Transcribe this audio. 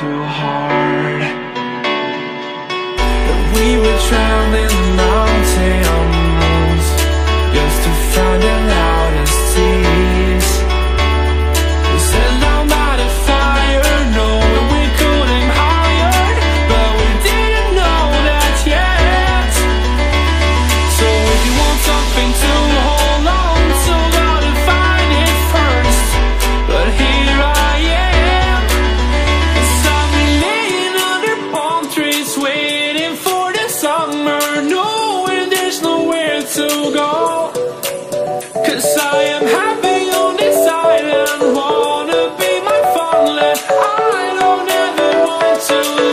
too hard. That we were traveling long tail Just to find the loudest and seas We sat down by the fire Knowing we could aim higher But we didn't know that yet. So if you want something to to